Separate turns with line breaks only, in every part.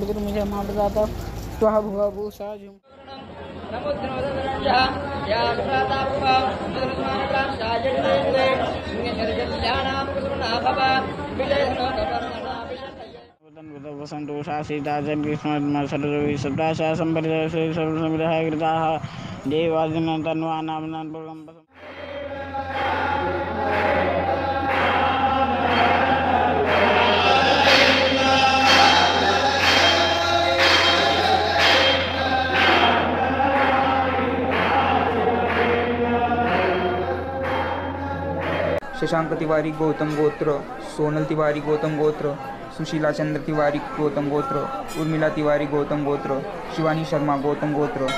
विक्रमजमापदाता त्वः भुव भूषाजुम् वसन्तोषासीताजन्कृष्णसरस्वती सम्परिदः सर्वसमिदः कृताः देवादिनं तन्वानां
शशांक तिवारी, गौतम गोत्र, सोनल तिवारी, गौतम गोत्र, सुशीला चंद्र तिवारी, गौतम गोत्र, उर्मिला तिवारी, गौतम गोत्र, शिवानी शर्मा, गौतम गोत्र,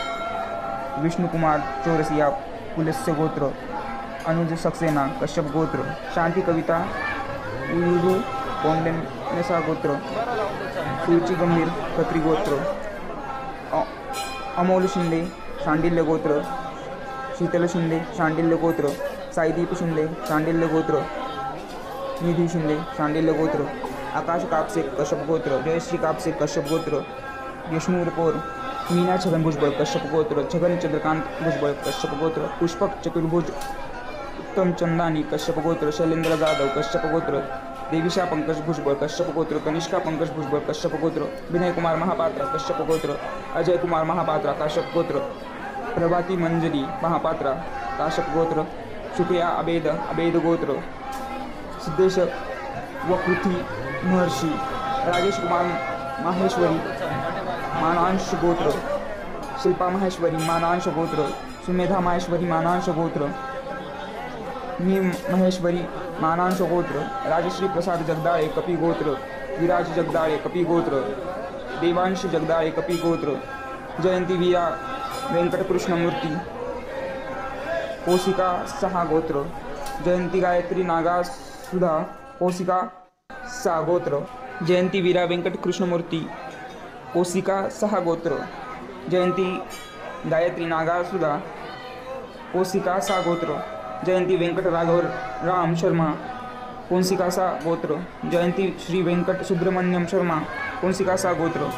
विष्णु कुमार चौरसिया, पुलस्य गोत्र, अनुज सक्सेना, कश्यप गोत्र, शांति कविता कौंडनसा गोत्र सूची गंभीर, खत्री गोत्र अमोल शिंदे, शांडिल्य गोत्र, शीतल शिंदे, शांडिल्य गोत्र साईदीप शिंदे, शांडिल्य गोत्र, निधी शिंदे, शांडिल्य गोत्र, आकाश कापसे, कश्यप गोत्र, जयश्री कापसे, कश्यप गोत्र, यशनूर कौर मीना छगन भुजबळ, कश्यप गोत्र, छगन चंद्रकांत भुजबळ, कश्यप गोत्र, पुष्पक चतुर्भुज, उत्तम चंदानी, कश्यप गोत्र, शैलेंद्र जाधव, कश्यप गोत्र, देविशा पंकज भुजबळ, कश्यप गोत्र, कनिष्का पंकज भुजबळ, कश्यप गोत्र, विनय कुमार महापात्रा, कश्यप गोत्र, अजय कुमार महापात्रा, काश्यप गोत्र, प्रभाती मंजरी महापात्रा, काश्यप गोत्र शुक्रिया अबेद अबेद गोत्र सिद्धेश वकृति महर्षि, राजेश कुमार माहेश्वरी, मानांश गोत्र, शिल्पा माहेश्वरी मानांश गोत्र, सुमेधा माहेश्वरी मानांश गोत्र मी महेश्वरी मानांश गोत्र, राजश्री प्रसाद जगदाळे कपी गोत्र, विराज जगदाळे कपी गोत्र, देवांश जगदाळे कपी गोत्र, जयंती विया व्यंकटकृष्ण मूर्ती कोशिका सहा गोत्र जयंती गायत्री नागा सुधा कोशिका सहा गोत्र जयंती वीरा व्यंकट कृष्णमूर्ती कोशिका सहा गोत्र जयंती गायत्री नागा सुधा कोशिका सा गोत्र जयंती वेंकट राघव राम शर्मा कोंसिका सा गोत्र जयंती श्री वेंकट सुब्रमण्यम शर्मा कोंसिका सा गोत्र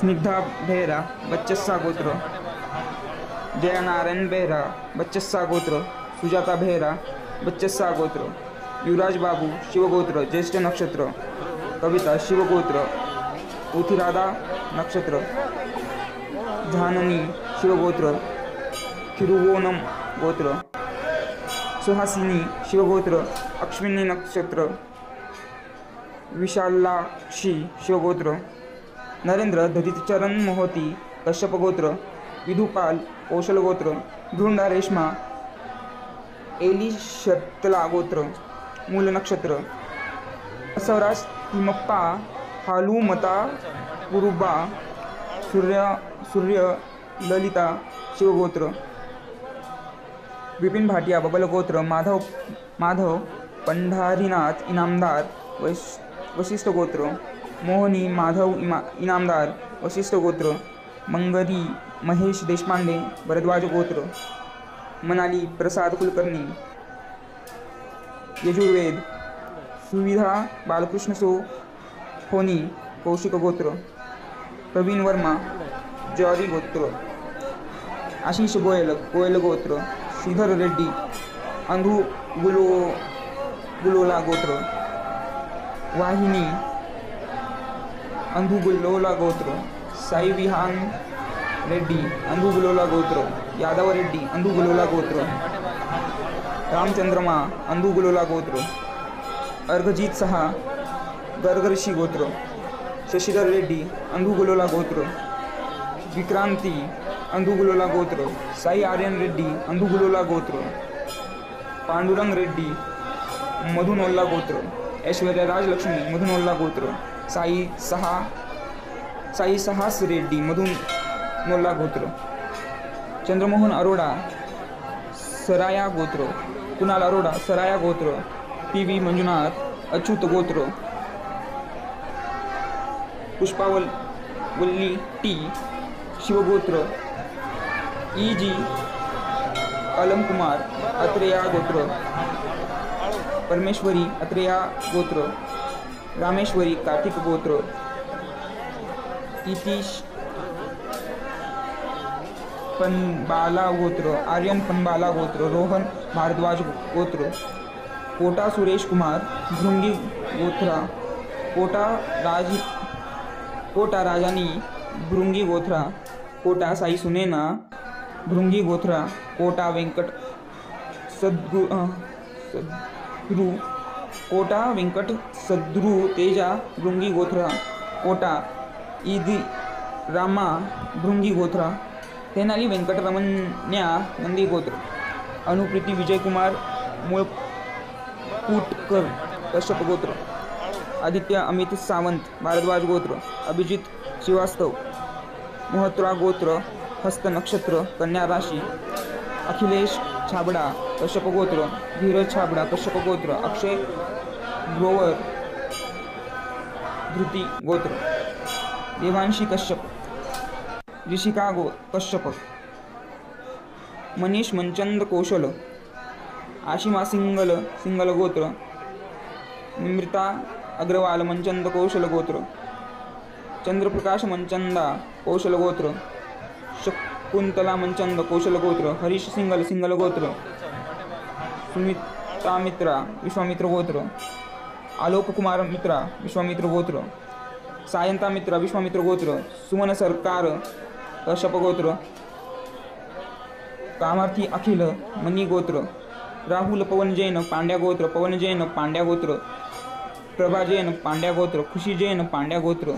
स्निग्धा बेहरा बच्चस्सा गोत्र जया नारायण बेहरा, बच्चस्सा गोत्र, सुजाता बेहरा, बच्चस्सा गोत्र, युवराज बाबू, शिवगोत्र, ज्येष्ठ नक्षत्र, कविता, शिवगोत्र उथिराधा नक्षत्र झाननी शिवगोत्र थिरुवोनम गोत्र, सुहासिनी, शिवगोत्र, अश्विनी नक्षत्र, विशालाक्षी, शिवगोत्र, नरेंद्र दधितचरण मोहती कश्यपगोत्र विधुपाल कौशल गोत्र भृंडा रेश्मा एली शतला गोत्र मूल नक्षत्र बसवराज तिमप्पा, हालुमता कुरुबा सूर्य सूर्य, ललिता, शिवगोत्र। विपिन भाटिया बबल गोत्र माधव माधव, पंढारीनाथ, इनामदार, वैश वशिष्ठ गोत्र मोहनी, माधव, इमा, इनामदार वशिष्ठ गोत्र मंगरी महेश देशपांडे, भरद्वाज गोत्र, मनाली प्रसाद कुलकर्णी, यजुर्वेद, सुविधा बालकृष्ण सो होनी कौशिक गोत्र, प्रवीण वर्मा, जॉरी गोत्र, आशिष गोयल गोयल गोत्र, श्रीधर रेड्डी, अंधू गुलो, गुलोला गोत्र, वाहिनी, अंधू गुलोला गोत्र, साई विहान रेड्डी अंधू गुलोला गोत्र यादव रेड्डी अंधू गुलोला गोत्र रामचंद्रमा अंधू गुलोला गोत्र अर्घजीत सहा गर्गर्षी गोत्र शशिधर रेड्डी अंधू गुलोला गोत्र विक्रांती अंधुगुलोला गोत्र साई आर्यन रेड्डी अंधुगुलोला गोत्र पांडुरंग रेड्डी मधुनोल्ला गोत्र ऐश्वर्या राजलक्ष्मी मधुनोल्ला गोत्र साई सहा साई सहास रेड्डी मधुन नोल्ला गोत्र. चंद्रमोहन अरोडा सराया गोत्र. कुणाल अरोडा सराया गोत्र. पी व्ही मंजुनाथ अच्युत गोत्र. पुष्पावल वल्ली टी शिवगोत्र. ई जी अलमकुमार अत्रेया गोत्र. परमेश्वरी अत्रेया गोत्र. रामेश्वरी कार्तिक गोत्र. इतिश पनबाला गोत्र, आर्यन पनबाला गोत्र, रोहन भारद्वाज गोत्र, कोटा सुरेश कुमार, भृंगी गोत्रा, कोटा राज, कोटा राजानी, भृंगी गोत्रा, कोटा साई सुनेना, भृंगी गोत्रा, कोटा वेंकट सद्गु सद्गुरु, कोटा वेंकट सद्गुरु तेजा, भृंगी गोत्रा, कोटा इदी रामा, भृंगी गोत्रा तेनाली व्यंकटरमण्या नंदी गोत्र अनुप्रीती विजयकुमार मूळ कुटकर कश्यप गोत्र आदित्य अमित सावंत भारद्वाज गोत्र अभिजित श्रीवास्तव मोहत्रा गोत्र हस्त नक्षत्र कन्या राशी अखिलेश छाबडा कश्यप गोत्र धीरज छाबडा कश्यप गोत्र अक्षय ग्रोवर धृती गोत्र देवांशी कश्यप ऋषिका गो कश्यप. मनीष मनचंद कौशल. आशिमा सिंगल सिंगल गोत्र. निमृता अग्रवाल मनचंद कौशल गोत्र. चंद्रप्रकाश मनचंदा कौशल गोत्र. शकुंतला मनचंद कौशल गोत्र. हरीश सिंगल सिंगल गोत्र. सुमिता मित्रा विश्वामित्र गोत्र. आलोक कुमार मित्रा विश्वामित्र गोत्र. सायंता मित्रा विश्वामित्र गोत्र. सुमन सरकार अशपगोत्र कामार्थी अखिल मनी गोत्र राहुल पवन जैन पांड्या गोत्र पवन जैन पांड्या गोत्र प्रभा जैन पांड्या गोत्र खुशी जैन पांड्या गोत्र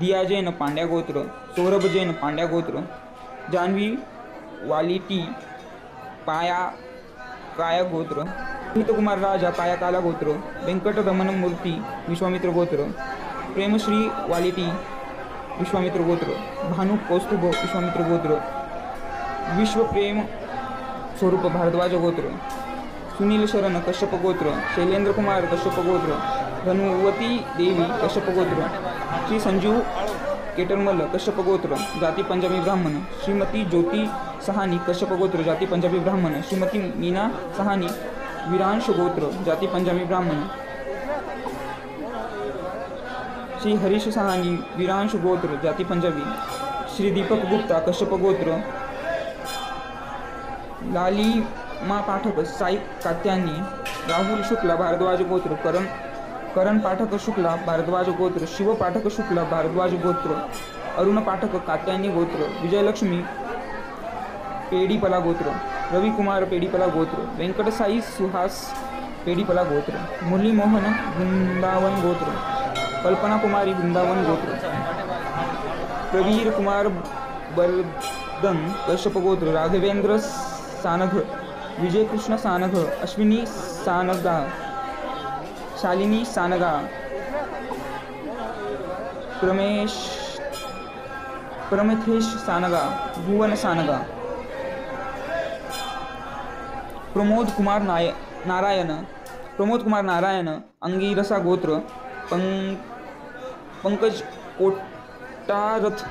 दिया जैन पांड्या गोत्र सौरभ जैन पांड्या गोत्र जान्हवी वालिटी पाया काया गोत्र कुमार राजा कायाकाला गोत्र वेंकटरमण मूर्ती विश्वामित्र गोत्र प्रेमश्री वालिटी विश्वामित्र गोत्र भानु कौस्तुभ विश्वामित्र गोत्र विश्व प्रेम स्वरूप भारद्वाज गोत्र सुनील शरण कश्यप गोत्र, शैलेंद्र कुमार कश्यप गोत्र, धनुवती देवी कश्यप गोत्र, श्री संजीव केटरमल कश्यप गोत्र, जाती पंजाबी ब्राह्मण, श्रीमती ज्योति सहानी कश्यप गोत्र, जाती पंजाबी ब्राह्मण, श्रीमती मीना सहानी, वीरांश गोत्र, जाती पंजाबी ब्राह्मण श्री हरीश सहानी, विरांश गोत्र, जाती पंजाबी, श्री दीपक गुप्ता, कश्यप गोत्र, लाली मा पाठक, साई कात्यानी राहुल शुक्ला, भारद्वाज गोत्र, करण करण पाठक शुक्ला, भारद्वाज गोत्र, शिव पाठक शुक्ला, भारद्वाज गोत्र, अरुण पाठक कात्यानी गोत्र, विजयलक्ष्मी पेडीपला गोत्र, रविकुमार पेडीपला गोत्र व्यंकट साई सुहास पेडीपला गोत्र मुरली मोहन वृंदावन गोत्र कल्पना कुमारी वृंदावन गोत्र। प्रवीर कुमार बर्दन कश्यप गोत्र राघवेंद्र सानघ, विजयकृष्ण सानघ, अश्विनी सानगा, शालिनी सानगा, प्रमेश, प्रमेथेश सानगा, भुवन सानगा। प्रमोद कुमार नाय, नारायण, प्रमोद कुमार नारायण, अंगीरसा गोत्र पंक पंकज कोटारथ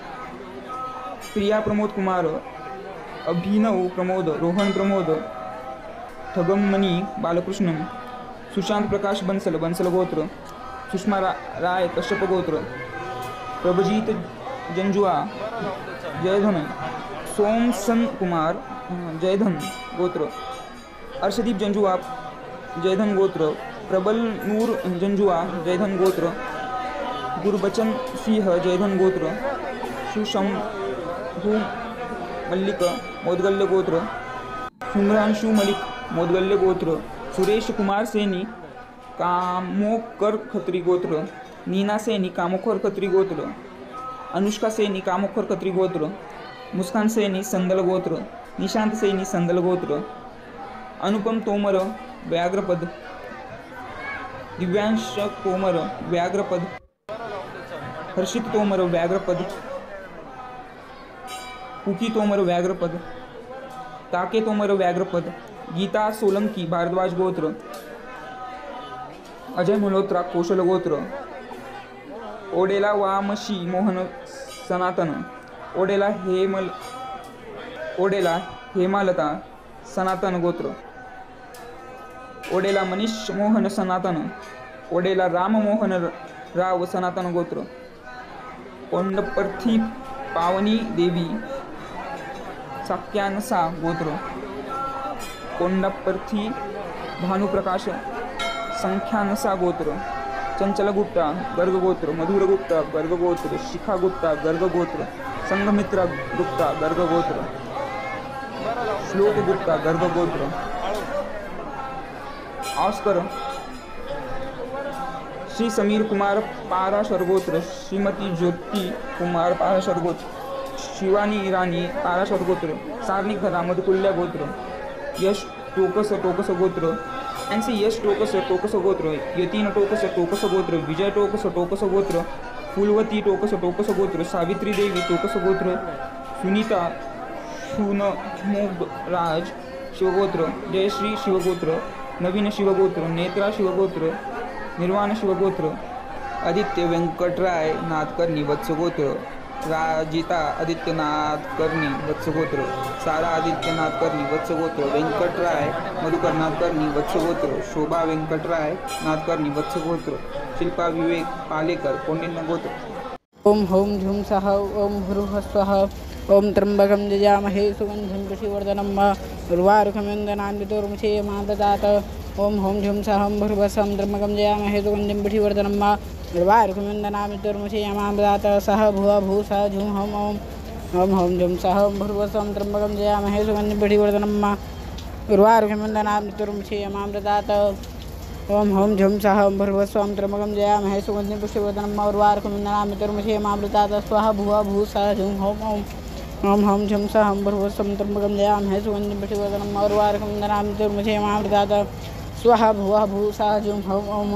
प्रिया प्रमोद कुमार अभिनव प्रमोद रोहन प्रमोद ठगमणी बालकृष्णन सुशांत प्रकाश बंसल बंसल गोत्र सुषमा रा राय कश्यप गोत्र प्रभजीत जंजुआ जयधन सोमसन कुमार जयधन गोत्र अर्षदीप जंजुआ जयधन गोत्र प्रबल नूर जंजुआ, जयधन गोत्र। गुरबचन सिंह, जयधन गोत्र। सुशंभू मल्लिक, मोदगल्य गोत्र। सुम्रांशु मलिक, मोदगल्य गोत्र। सुरेश कुमार सेनी, कामोकर खत्री गोत्र। नीना सेनी, कामोखर खत्री गोत्र। अनुष्का सेनी, कामोखर खत्री गोत्र। मुस्कान सेनी संदल गोत्र। निशांत सेनी संदल गोत्र। अनुपम तोमर, व्याघ्रपद। दिव्यांश तोमर व्याघ्रपद हर्षित तोमर व्याघ्रपद कुकी तोमर व्याघ्रपद काके तोमर व्याघ्रपद गीता सोलंकी, भारद्वाज गोत्र. अजय मल्होत्रा, कौशल गोत्र. ओडेला वामशी मोहन सनातन. ओडेला हेमल, ओडेला हेमालता सनातन गोत्र. ओडेला मनीष मोहन सनातन वडेला राममोहन राव सनातन गोत्र कोंडपर्थी पावनी देवी चाक्यानसा गोत्र कोंडापर्थी भानुप्रकाश, संख्यानसा गोत्र, चंचलगुप्ता गर्गगोत्र, मधुरगुप्ता गर्गगोत्र, शिखागुप्ता गर्गगोत्र, संघमित्रा गुप्ता गर्गगोत्र, श्लोकगुप्ता गर्गगोत्र ऑस्कर श्री समीर कुमार पारा गोत्र श्रीमती ज्योति कुमार पाराशर गोत्र शिवानी इराणी पारा गोत्र सारणी खरा मधुकुल्या गोत्र, यश टोकस टोकस गोत्र, एनसी यश टोकस टोकस गोत्र, यतीन टोकस टोकस गोत्र, विजय टोकस टोकस गोत्र, फुलवती टोकस टोकस गोत्र, सावित्री देवी टोकस गोत्र, सुनीता सुन राज शिवगोत्र जयश्री शिवगोत्र। नवीन शिवगोत्र, नेत्रा शिवगोत्र, निर्वाण शिवगोत्र, आदित्य व्यंकटराय नाथकर्णी वत्सगोत्र, राजिता आदित्यनाथ कर्णी वत्सगोत्र, सारा आदित्यनाथ कर्णी वत्सगोत्र व्यंकटराय मधुकरनाथ कर्णी वत्सगोत्र, शोभा व्यंकटराय नाथकर्णी वत्सगोत्र, शिल्पा विवेक पालेकर कौंडिन्य गोत्र।
ओम, हौम, झुम, सह, ओम भ्रुः स्वः। ओम त्र्यंबकं जजामहे सुगन्धिं पुष्टिवर्धनं वा उर्वारुकमिन्दनान्वितोर्मुषेयमा ददात ओम हौम झुम सह भ्रुवसं त्र्यंबकं जयामहे सुगन्धिं पुष्टिवर्धनं वा उर्वारुकमिन्दनान्वितोर्मुषेयमा ददात सह भुव भू सह झुं हौम ओम ओम हौम झुम सह भ्रुवसं त्र्यंबकं जयामहे सुगन्धिं पुष्टिवर्धनं वा उर्वारुकमिन्दनान्वितोर्मुषेयमा ददात ओम हौम झुम सह भर्वस्वं त्र्यंबकं जयामहे सुगन्धिं पुष्टिवर्धनं उर्वारुकमिन्दनान्वितोर्मुषेयमामृतात् स्वाहा भुव भू सह झुं हौम ओम ओम हम, झुम सह भर्वस्वं त्र्यंबकं जयामहे सुगन्धिं पुष्टिवर्धनं उर्वारुकमिन्दनान्वितोर्मुषेयमामृतात् स्वाहा भुव भू सह झुं हौम, ओम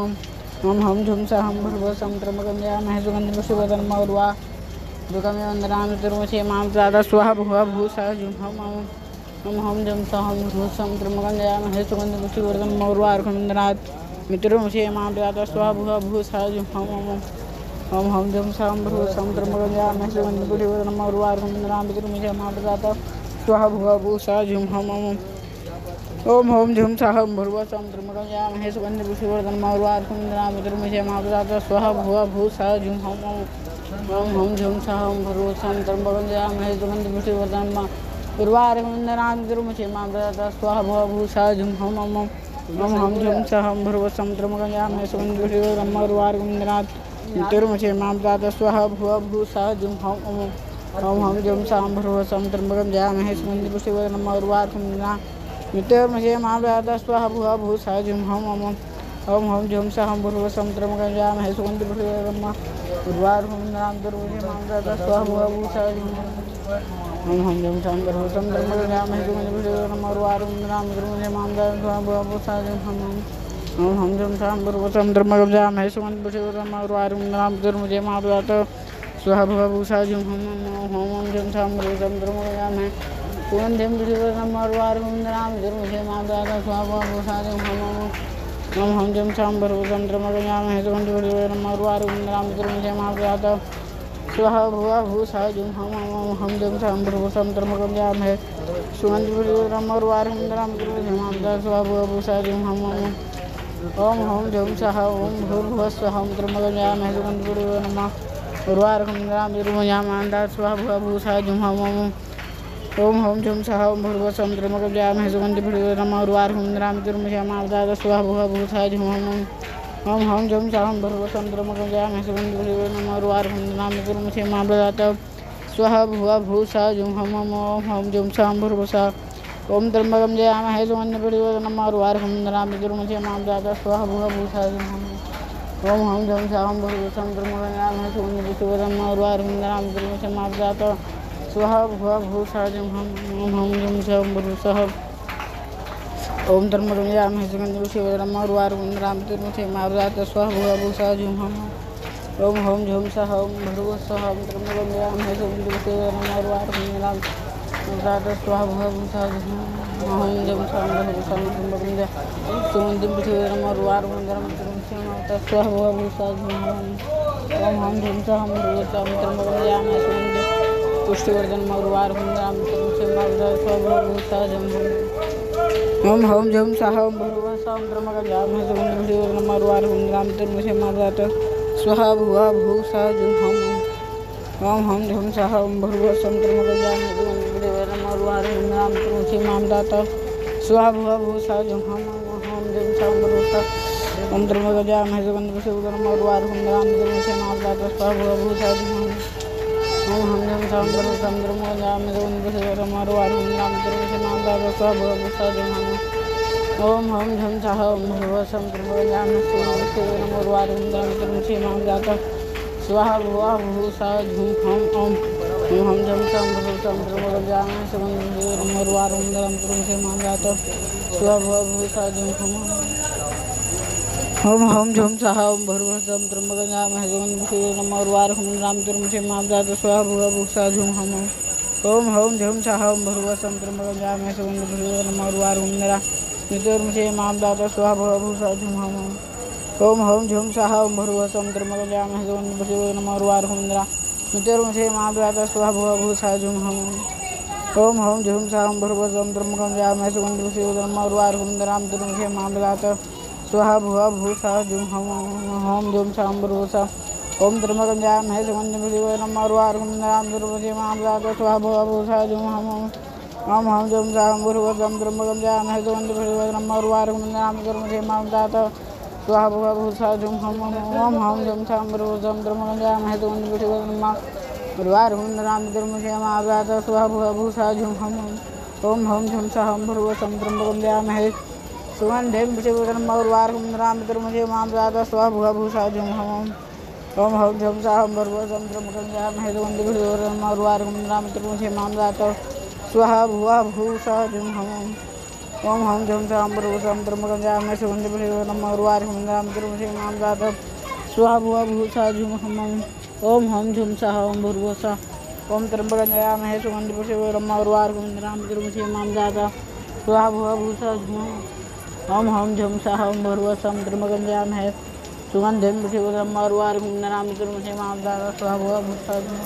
ओम हम झुम सह भर्वस्वं त्र्यंबकं जयामहे सुगन्धिं पुष्टिवर्धनं उर्वारुकमिन्दनान्वितोर्मुषेयमामृतात् स्वाहा भुव भू सह झुं हौम ओम ओम हम जम सहम भूसम त्र्यंबकं जयामहे सुगन्धिं पुष्टिवर्धनं उर्वारुकमिन्दनात् मित्रमुषे माँ प्रयात स्वाहा भुव भू सह झुं हौम ओम ओम हम जम सहम भूसम त्र्यंबकं जयामहे सुगन्धिं पुष्टिवर्धनं उर्वारुकमिन्दनात् मित्रमुषे माँ प्रयात स्वाहा भुव भू सह झुं हौम ओम ओम हम झुम सहम भूर्वसम त्र्यंबकं जयामहे सुगन्धिं पुष्टिवर्धनं उर्वारुकमिन्दनात् मित्रमुषे माँ प्रयात स्वाहा भुव भू सह झुं हौम ओम हम झुम सहम भूर्वसम त्र्यंबकं जयामहे सुगन्धिं पुष्टिवर्धनं उर्वारुकमिन्दनान्वितोर्मुषे माँ प्रयात स्वाहा भुव भू सह झुं हौम ओम हम झुम सहम भूर्वसम त्र्यंबकं जयामहे सुगन्धिं पुष्टिवर्धनं उर्वारुकमिन्दनात् मित्रमुषे माँ प्रयात स्वाहा भुव भू, सह झुं हौम ओम ओम हम झुम सहम भूर्वसम त्र्यंबकं जयामहे सुगन्धिं पुष्टिवर्धनं उर्वारुकमिन्दनात् मित्रमुषे माँ प्रयात स्वाहा भुव भू, सह झुं हम ओम ओम हम झुम सहम भूर्वसम त्र्यंबकं जयामहे सुगन्धिं पुष्टिवर्धनं उर्वारुकमिन्दनात् मित्रमुषे माँ प्रयात स्वाहा भुव भू, सह झुं हौम हम जम, सम धर्म के नाम है तुमने बुझे नम और वार नाम धर्म से मान दा स्वाम बाबू साजन हम ओम हम जम शाम धर्म के है सुमन बुझे नम और वार नाम धर्म से मान दा तो स्वाहा बाबू साजन हम हम हम जम शाम के नाम है तुमन धर्म बुझे नम और वार नाम धर्म से मान दा तो स्वाहा बाबू साजन हम हम हम जम शाम करो सम धर्म के नाम है सुमन बुझे नम और वार नाम धर्म से मान दा तो स्वाहा भुवा भू जुम हम हम हम जम सम त्र्यंबकं जाम है सुगंध रम और वार हम राम गुरु हम दा स्वाहा भुवा भू सह जुम हम ओम हम जम सह ओम भूर्भुव स्वः हम त्र्यंबकं जाम है सुगंध गुरु नमः। उर्वार हम राम गुरु जाम दा स्वाहा भुवा भू सह जुम हम हम ओम हम जम सह ओम भूर्भुव सम त्र्यंबकं जाम है सुगंध गुरु नमः। उर्वार हम राम गुरु जाम दा स्वाहा भुवा भू सह जुम हम हम ओम हम जम साहम भर्व चंद्रमकं जाम सुगंध नमः। वार हम नाम गुरु मुझे माँ प्रदात स्वः भुव भू सा जुम हम हम ओम हम जम साहम भर्व सा ओम त्र्यंबकं जयाम है सुगंध नमः वार हम नाम गुरु मुझे माँ प्रदात स्वः भुव भू सा हम ओम हम साहम भर्व चंद्रमकं जाम है सुगंध नमः वार हम नाम गुरु मुझे माँ प्रदात स्वः भुव भू सा जुम हम ओम हम जम साहम भर्व सह ओम धर्मगम याम है सुगंध शिवरम उर्वार राम तिरुमुखे मारुदात स्वह भुव भूषा हम ओम होम झुम सह ओम भृगु सह ओम धर्मगम याम है सुगंध शिवरम उर्वार राम दात स्वह भुव भूषा झुम हम झुम सह भृगु सह धर्मगम या सुगंध शिवरम उर्वार धर्म तिरुमुखे मारुदात स्वह भुव भूषा झुम हम ओम हम झुम सह ओम भृगु सह ओम धर्मगम याम है सुगंध पुष्टिवर्धन उर्वार राम तिरुमुखे मारुदात स्वह भुव भूषा झुम हम ओम हम झम सह ओम सह उर्वारुकमिव मृत्युर्मुक्षीमामृतात् स्वाहा भुवा भुः सा जुं हम्, हम झुम सह ओम भर्गव संक्रमण जाम नम उर्वारुकमिव मृत्युर्मुक्षीमामृतात् स्वाहा भुवा भुः सा जुं हम। हम झुम सह ओम भर्गव ओम त्र्यंबकं जामहे सुगन्धिं पुष्टिवर्धनम् उर्वारुकमिव मृत्युर्मुक्षीमामृतात् स्वाहा भुवा भुः सा जुं हम। ओम, हम झम सह ओम भर्गव संक्रमण जाम सुगन्धिं पुष्टिवर्धनम् उर्वारुकमिव मृत्युर्मुक्षीमामृतात् स्वाहा भुवा भुः सा जुं हम ओम हम ओम भगवत संप्रजाम सुवारुंदाम जाता स्वाहा भुवा भू सा झूम हम ओम ओम हम भगवत संप्रजाम सुवारुंदाम मान जाता स्वाहा भुवा भू सा झूम हम ओम हम झम सह ओम भगवत संप्रजाम सुवारुंदाम मान जाता स्वाहा भुवा भू सा झूम हम ओम हम झम सह ओम भगवत संप्रजाम सुवारुंदाम नितुर्मुषे माँ दाता स्वाहा भवभूषा झुम हम। ओम हौं झुम स्वाहा ओम भरुव समुद्रमगजाम हजवन्भुषो नमोर्वारहुन्द्रा नितुर्मुषे माँ दाता स्वाहा भवभूषा झुम हम ओम हौं झुम स्वाहा ओम भरुव समुद्रमगजाम हजवन्भुषो नमोर्वारहुन्द्रा नितुर्मुषे माँ दाता स्वाहा भुवभूषा झुम हम होम झुम स्वाहा ओम भरुवसा ओम त्र्यंबकजाम हजवन्भुषो नमोर्वारहुन्द्रा नितुर्मुषे माँ दाता स्वाहा भुवभूषा झुम हम ओम हम जम जाम गुरुवदम ब्रह्मगम जाम है जो मंदिर भगवदम स्वाहा भुवा भूषा जुम हम ओम हम जम जाम गुरुवदम ब्रह्मगम जाम है जो मंदिर भगवदम मा मरुवारगम नाम कर्म जे माम दात स्वाहा भुवा भूषा जुम हम ओम हम झम सा हम भगवदम ब्रह्मगम जाम है भगवदम मरुवारगम नाम कर्म जे माम दात स्वाहा भुवा भूषा जुम हम ओम हम झम सा हम भगवदम ब्रह्मगम जाम है मरुवारगम नाम कर्म जे माम दात स्वाहा भुवा भूषा जुम हम ओम हम झम साम्बरूषम ब्रह्मगंजाम सुगंध नम उर्वार हम द्रुमसे माम जात स्वाहा भुवा भूषा जुम हम ओम हम झुम सह ओम भूर्भुसा ओम त्र्यंबकंजाम है सुगंध नम उर्वार राम द्रुमसे माम जात स्वाहा भुवा भूषा जुम ओम हम झुम सह ओम भूर्भुसम त्र्यंबकंजाम है सुगंध नम उर्वार राम द्रुमसे माम जात स्वाहा भुवा भूषा जुम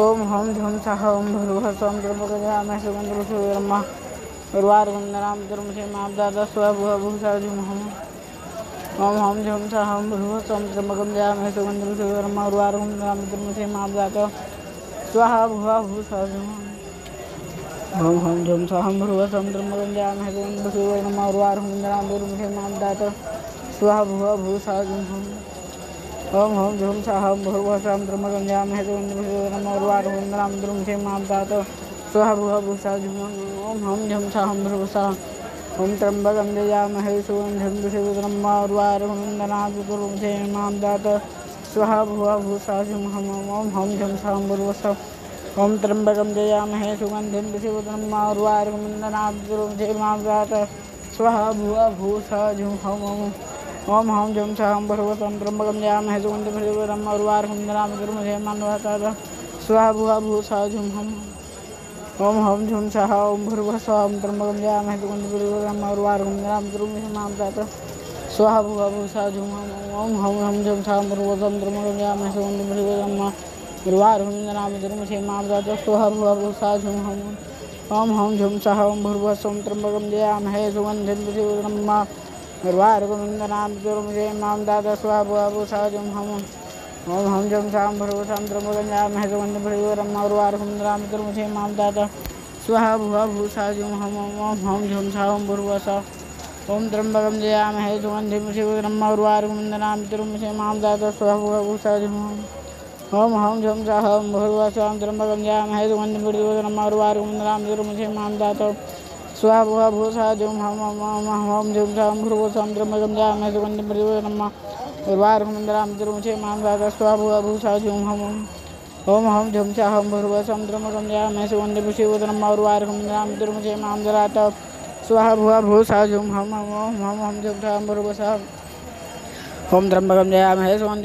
ओम हम झुम सह ओम भूर्भुव स्वम द्रमगजाम सुगंधुषुर्मा उर्वारगंधराम धर्मसे माम दादा स्वभुव भूषा झुम हम ओम हम भ्रुव झुम सह ओम भूर्भुव स्वम द्रमगजाम सुगंधुषुर्मा उर्वारगंधराम धर्मसे माम दादा स्वाहा भुवा भूषा झुम ओम हम झम सा हम भ्रुव सम झुम सह ओम भूर्भुव स्वम द्रमगजाम सुगंधुषुर्मा उर्वारगंधराम धर्मसे माम दादा स्वाहा भुवा भूषा झुम हम ओम हम झुम साहम भूर्भुवसाम द्रुमगंजाम हेतुवंद्रुवारुन्द्राम द्रुम से माम तात स्वाहा भुव भूषा झुम ओम हम झुम साहम भूर्भुसा ओम त्र्यंबकं जयामहे सुगन्धं दुषिब्रह्मोर्वारुन्द्रनाथ द्रुम से माम तात स्वाहा भुव भूषा झुम हम ओम हम झुम साहम भूर्भुसा ओम त्र्यंबकं जयामहे सुगन्धं दुषिब्रह्मोर्वारुन्द्रनाथ द्रुम से माम तात स्वाहा भुव भूषा झुम हम ओम हम जम छाम भगवतम ब्रह्मगम जाम है सुगंध भगवतम और वार हम नाम कर्म है मन वाता स्वाहा भुआ भूषा झुम हम ओम हम झुम छाह ओम भर्व स्वाम ब्रह्मगम जाम है सुगंध भगवतम और वार हम नाम कर्म है मान वाता स्वाहा भुआ भूषा झुम ओम हम हम झुम छाम भगवतम ब्रह्मगम जाम है सुगंध भगवतम गुरुवार हम नाम कर्म से माम जाता स्वाहा भुआ भूषा झुम हम ओम हम झुम छाह ओम भर्व सोम त्र्यंबकम जयाम है सुगंध भगवतम निर्वाहकुमिन्दनां दुर्मुजे माँ दादा स्वाबु सहजं हम ओम हम जम साम भर्व समुद्रमुगंजाम हेतुवंदभृगोरम और्वारकुंद्रां दुर्मुजे माँ दादा। स्वाहा भुवा भूषाजुं हम ओम हम झुम साम भुर्व स ओम त्र्यंबकं जयाम हे सुगंधिं शिवरम और्वारकुंदनां दुर्मुजे माँ दादा। स्वाहा भुवा भूषाजुं हम ओम हम झुम साम भुर्व स्वाम त्र्यंबकं जयाम हे सुगंधिं भृगोरम और्वारकुंदनां दुर्मुजे माँ दादा। स्वाहा भूषा जुम हम ओम हम जुम साम भ्रुव समुद्रमगम जाम सुगंध मृव नम उर्वार मंदराम द्रुमुचे माम दादा स्वाहा भूषा जुम हम ओम हम झुम सा हम भ्रुव समुद्रमगम जाम सुगंध भूषिवदनम उर्वार मंदराम द्रुमुचे माम दरात स्वाहा भुआ भूषा जुम हम हम ओम हम हम झुम सा हम भ्रुव सा ओम त्र्यंबकम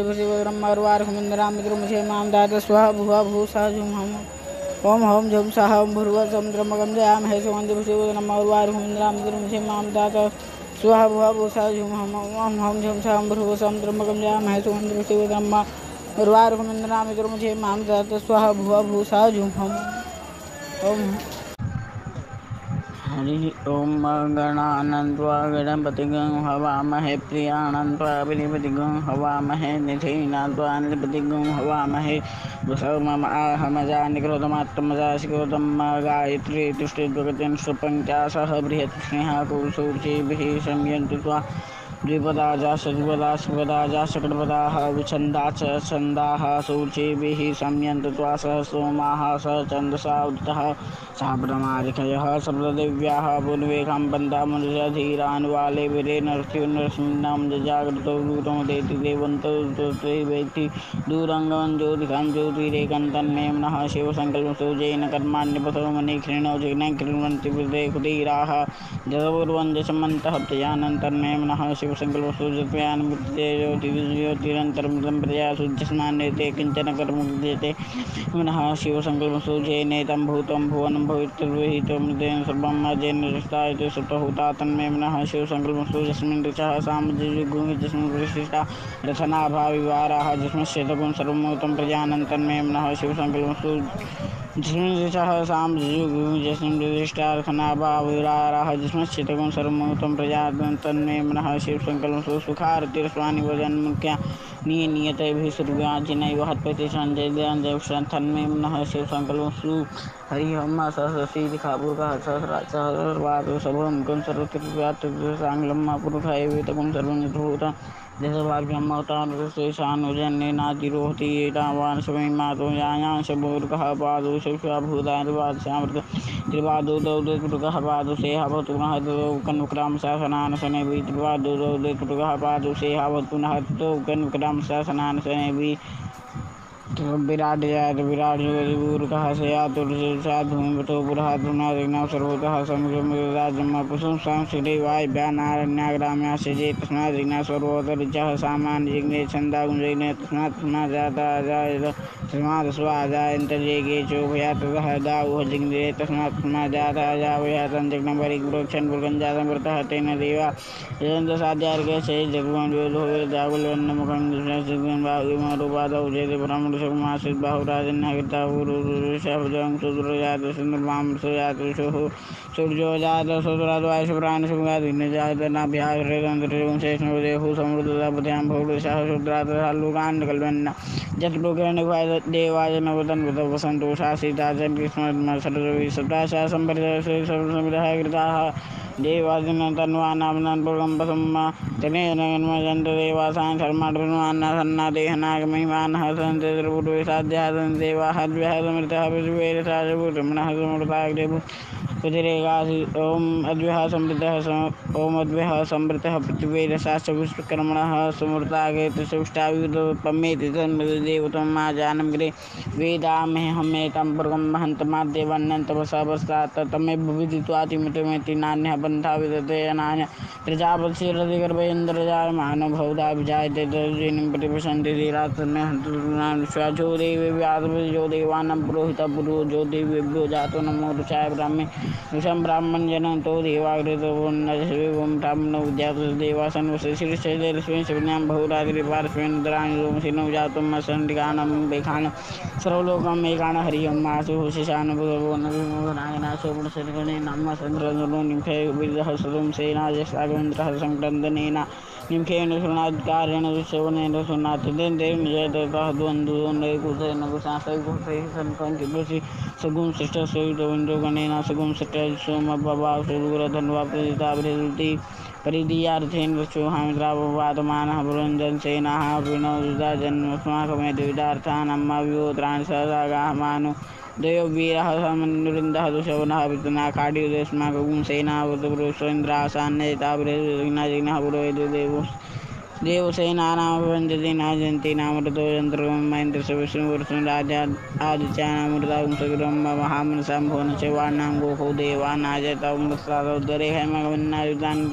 भूषिवदनम उर्वार मंदराम द्रुमुचे माम दादा स्वाहा भुआ भूषा जुम हम ओम हम झुम सह ओम भुर्व समुद्रमगम जयाम हे सुगंधि भुषिवदनम स्वाहा भुवा भूषा झुम हम ओम हम झुम सह ओम भुर्व जाम है हे शिव ब्रह्मा गुरुवार मुझे माम दात स्वाहा भुवा भूषा झुम हम। ओम।
हरि ओम गणानन्त्वा गणपतिगं हवामहे प्रियाणन्त्वा गुण हवामहे निधीनान्त्वा निपतिगं हवामहे वसौ मम आहमजानिकृतमात्रमजाशिकृतं गायत्री तुष्टिद्वगतिं सुपङ्क्त्यासह सह कौशौचीभिः संयन्तु त्वा द्विपदा जा सद्वदा सुपदा जा सकटपदाः विछन्दा च छन्दाः शौचेभिः संयन्तु त्वा सह सोमाः स छन्दसा उदितः साप्रमादिकयः सप्तदिव्याः पूर्वेकां पन्थामनुजधीरानुवाले वीरे नरसिंहनरसिंहां जागृतो दूतमुदेति देवन्तो वेत्ति दूरङ्गं ज्योतिकां ज्योतिरेकन्तन्मे मनः शिवसङ्कल्पसूजेन कर्माण्यपथो मणिक्षिणो जिग्नं कृण्वन्ति वृते कुटीराः। जगपूर्वं दशमन्तः प्रजानन्तन्मे मनः शिवसङ्कल्पसूजत्वयानुमृत्ये ज्योतिर्ज्योतिरन्तरमृतं प्रजा सूर्यस्मान्यते किंचन कर्म क्रियते मनः शिवसङ्कल्पसूजेनेतं भूतं भवितुर्विहितमृतेन सर्वं अजेन रस्तायते सुप्तहुता तन्मे मनः शिवसङ्कल्पस्तु यस्मिन् ऋचः सामजिगुः यस्मिन् प्रतिष्ठा रथनाभाविवाराः यस्मश्चेतगुं सर्वमुतं प्रजानं तन्मे मनः शिवसङ्कल्पस्तु जिस्मिन् ऋचः सामजिगुः यस्मिन् प्रतिष्ठा रथनाभाविवाराः यस्मश्चेतगुं सर्वमुतं प्रजानं तन्मे मनः तिर सुखारतिर्स्वानि वज़न क्या निय भी सर्व्याजिनैव हत्पति सञ्जय में तन्मे संकल्प शिवसङ्कल्पस्तु हरि ओम सहस्रशील खापूर्कः सहस्रात् सहस्रवादु सभं कं सर्वतिर्व्यात्साङ्गलं पुरुषाय वेतकं सर्वं यथोतं दशभाग्यमवतानुशेषानुजन्येनातिरोहति एतावान् शमै मातो यायां शभोर्कः पादौ शभूदानुवादशामृत त्रिपादौ दौदकृतकः पादौ सेहावतु पुनः तौ कन्वक्रां शासनान् शनैः त्रिपादौ दौदकृतकः पादौ सेहावतु पुनः तौ कन्वक्रां शासनान् शनैः विराट जात विराट जोगूर्कः सयातुर्षाधूमिपथो पुरः धुनादिग्नः सर्वतः समुद्रमुराजम् पुष्पं संस्कृते वायव्यानारण्याग्राम्या सजे तस्मादिग्नः सर्वोत्तरिचः सामान्यजिग्ने छन्दागुञ्जग्ने तस्मात् तस्मात् जाता जायत तस्मात् स्वाजायन्तर्जेगे चोभया ततः गावः जिग्ने तस्मात् तस्मात् जाता जावया तञ्जग्नं परिप्रोक्षन् पुर्गं जातं वृतः तेन देवा। यदन्तसाध्यार्घ्य से जगवन् वेदो जागुलवन्नमुखं जिग्नं बाहुमरूपादौ जयते परं सुमासित बहुराजन्यकृतापुरुषभुजं सुदुर्जात सुन्दरमां सुजातुषुः सूर्यो जात सुदुराद्वायशुप्राणि सुगादिन्यजातनाभ्याहृदन्तरिवंशेष्णुदेहु समृद्धपद्यां भौडशः शुद्रातलोकान्नकल्पन्न जत्लोकेन ದೇವಾಸಿನ ತನ್ವಾನಾಮನನ್ ಪುರಂಬಸಮ್ಮ ತಿನೇನಗನ್ಮಜಂತ ದೇವಾಸಾನ್ ಶರ್ಮಾಡ್ಭಿನ್ವಾನ್ನ ಸನ್ನ ದೇಹನಾಗ ಮಹಿಮಾನ ಹಸಂತೆ ತ್ರಿಪುಟು ವಿಸಾಧ್ಯಾಸನ್ ದೇವಾ ಹದ್ವ್ಯಹ ಸಮೃತಃ ಪಶುವೇರ ಸಾಜಭೂತಮನಃ ಸಮೃತಾಗ್ರೇಭೂ ॐ अद्भ्यः समृद्धः ॐ अद्भ्यः समृद्धः पृथिवीरसाश्च पुष्पकर्मणः समृतागे सुष्टायुधपमेति तन्मदेवतं मा जानं गिरे वेदामेहमेतं पुर्गं महन्तमाद्यवन्नन्तपसापस्तात् तमे भुविदित्वातिमितमेति नान्यः पन्था विदते अनान्य प्रजापतिरधिगर्भेन्द्रजायमानो बहुधाभिजायते तर्जिनीं प्रतिपशन्ति धीरात्मे देवी व्याधो देवानं पुरोहितः पुरो जो जातो नमो ऋषाय ब्राह्मे देवाग्रतोन्नशैवं ब्राह्मणो विद्यातो देवासन्वशिरश्चैलक्ष्मीं शिवन्यां बहुरात्रिपार्श्वेन दराङ्गोमशिनो जातुं सण्डिकानं बेखानं सर्वलोकम् एकान हरि ओं मासु शिशानुभवो नविमोहनायनाशो पुरुषगणे नाम चन्द्रो निम्फे विदः सदुं सेना जसागवेन्द्रः सङ्क्रन्दनेन निम्फेन सुनाद्कारेण श्रवणेन सुनाथदेन देव जयतः द्वन्द्वकुशेन कुशासैकुशैः सन्पञ्चकुशि सगुं शिष्ट सवितविन्दो गणेन सगुं शिष्ट सोमभवा सुदूरधन्वा प्रदिताभिरुति परिदीयार्थेन वचोहामित्रापवादमानः वितुना काड्युदस्माकं सेनावतपुरुषेन्द्रासान्यताभिर्जिघ्नः पुरोहितदेवो देवसेनानामभञ्जति नाजन्ति नामृतो यन्त्रं महेन्द्रस्य विष्णुपुरुषराजा आदित्यानामृतां सगुरं महामनसां भुवनस्य वाणां गोहो देवानाजतमुत्सादोदरे हेमगमन्नायुधान्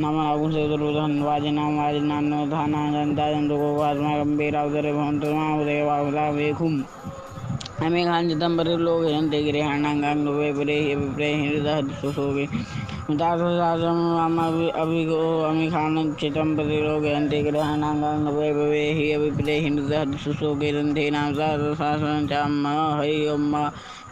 नमनागुंसुरुधन् वाजिनां वाजिनान्नो धानाजन्ताजन्तुगोवास्माकं भवन्तु मामुदेवाहुला वेखुम् हमें खान चिदम्बर लोग हिंदे हणांग वेबरे मामा भी अभी अमी खान चिदम्बर लोग हिंदे हणांग वेबरे ही अभिप्रे हिंद के रंधे नाम सासन चाम हरि ओम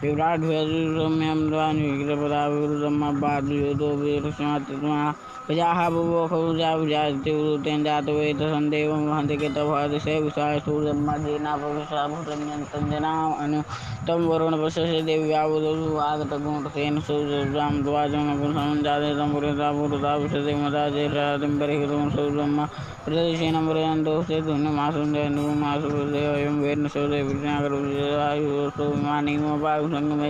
विराट भैर सौम्यम द्वान विक्रपदा विरुद्ध बाधु योदो विरस्मात्मा प्रजाः भुवोफुजाविजातिवृतेञ्जातवेतसन्देवं वहन्तिकेतभादिशे विशायसूर्यमादीनापविशाभूतम्यन्तञ्जनामनु तं वरुणपश्यसि देव्यावुदुवागतगुणसेन सूर्यजां द्वाजमपुंसञ्जातं पुरतापुरताविशतिमताजेरातिं परिहितं सूर्यम्मा प्रदेशेन पुरयन्तोस्ते धनुमासुन्दनुमासुदेवयं वेर्न सूर्यविज्ञाकरुमानीमपागुसङ्गमे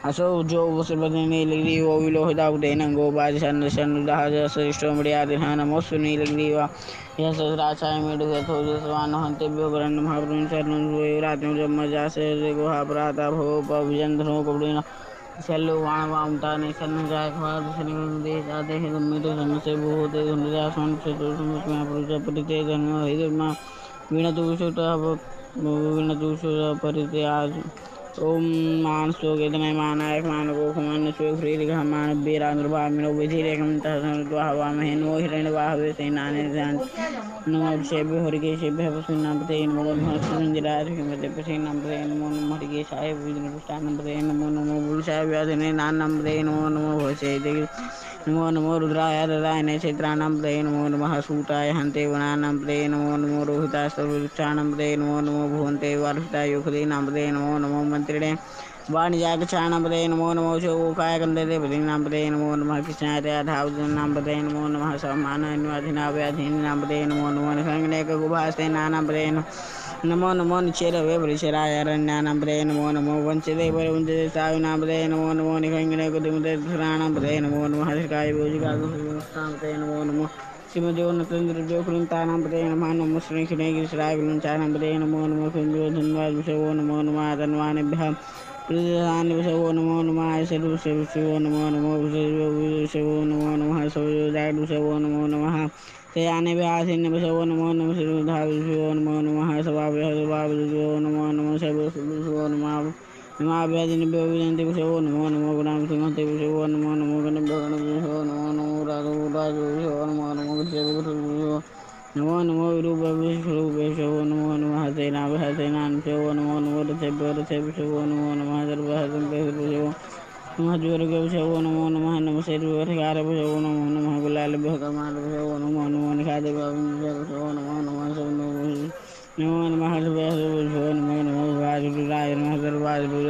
जो वसुपतिनीलग्रीवो विलोहितावतेन गोपाजशन्नशन्नुदाः श्रेष्ठो मर्यादिनः नमोऽस्तु नीलग्रीवा यह सहस्राचार्य मेडु यथो जसवान हंतेभ्यो वरण महाप्रभु शरणं रात्रिं जन्मजासे गुहापराता भो पविजन्धनो कबड़िना शल्यो वाणवामता ने। शरण जाय, खवार शनि दे, जाते गम्मित जन्म से वो होते धनुजा सोन, से तो समुच में पुरुष परिते जन्म हृदय में वीणा, तु विशुट वीणा, तु परिते आज। ओम मान सो वेदनाय मानाय मान को खमान सो फ्रील मान निर्भा मिनो विधि रेखम तहसन द्वाहवा महेन वो हिरण वाहवे सेनाने ध्यान नमो सेव्य हरिके सेव्य पसीना पते नमो नमः सुंदरा हिमते पसीना पते नमो नमः हरिके साहेब विष्णु पुष्टान पते नमो नमो बुलसाय व्याधने नानम पते नमो नमो देवी नमो नमो रुद्राय ददाय क्षेत्राणां प्रदे नमो नमः सूताय हन्ते वनानां प्रदे नमो नमो रोहितास्तवृक्षाणां प्रदे नमो नमो भुवन्ते वार्षितायुखदीनां प्रदे नमो नमो मन्त्रिणे वाणिजागच्छाणां प्रदे नमो नमो शोकाय गन्धदेवदीनां प्रदे नमो नमः प्रदे नमो नमः समानान्वाधिनाव्याधीनां प्रदे नमो नमो निखङ्गनेकगुभास्ते नानां प्रदे नमो नमो निचेरवे परिचरायरण्यानां प्रदे नमो नमो वञ्चते परिवञ्चते साविनां प्रदे नमो नमो निखङ्गनेकदुमुदराणां प्रदे नमो नमः प्रदे नमो। नमो श्रीमदेवनतन्द्रदेवकृतानां प्रदे नमः नमो श्रीकृष्णगिरिश्राविलुञ्चानां प्रदे नमो नमो कुञ्जोधन्वाद्विषवो नमो नमः तन्वानिभ्यः प्रतिदानिविषवो नमो नमः सर्वशिवो नमो नमो विषवो नमो नमः सौजोदायविषवो नमो नमः व्यासिन्यविषवो नमो नमः श्रीधाविषवो नमो नमः सभाव्यसभाविषवो नमो नमः सर्वशिवो नमः नमाभ्यादिनिभ्यो नमो नमो गुणांसिंहतेभ्यो नमो नमो गणभ्यो गणभ्यो नमो नमो राजगुराजभ्यो नमो नमो गुरुभ्यो नमो नमो विरूपभ्यो नमो नमः सेनाभ्यसेनाभ्यो नमो नमो रथेभ्यो रथेभ्यो नमो नमः सर्वहसभ्यो नमः ज्वरभ्यो नमो नमः नमः शैर्भ्यो नमो नमः गुलालभ्यो कमालभ्यो नमो नमो निखादेभ्यो नमो नमः नमो नमः सर्वभ्यो नमो नमो वाजुराय नमः सर्वाजुराय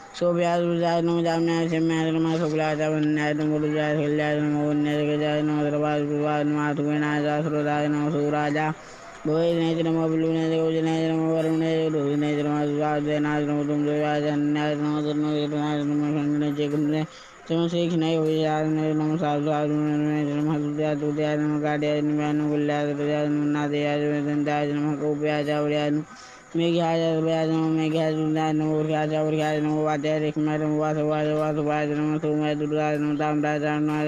विद्यते जोर्गीय से जम वृद्धा जुर्दे राजनाज नमः अथवे जाज राज नमः शिखराज शिव्याज नमो रुम्याज वन्याज नादे आदित्यव्याज नमो जयशाज गन्धाज नमः पुरुषाज अवरजाज नमो बुधमाज लोयाज नमो जगन्याज उन्याज नमः सोभ्याज रुजाज नमो जाम्याज शम्याज नमः शुक्लाज वन्याज नमो रुजाज हिल्याज नमो वन्याज गजाज नमो दरवाज पुवाज नमः तुवेनाज सुरदाज नमो सुराजा भोजनेज नमो बिलुनेज ओजनेज नमो वरुणेज रोहिनेज नमो सुराजनाज नमो तुम देवाज अन्याज नमो धर्मनाज नमो संगनेज कुंडने नमो नय विजाज नमो साधुज नमः दुद्याज दुद्याज नमो गाड्याज नमो गुल्याज रुजाज नमो नादयाज वेदंताज नमो आवल्याज मेघ्याज व्याज नमो नमो उर्घ्याज उर्घ्याज नमो नमो वास वाज वास वाज नमो सोमाज दुर्गाज नमो दामराज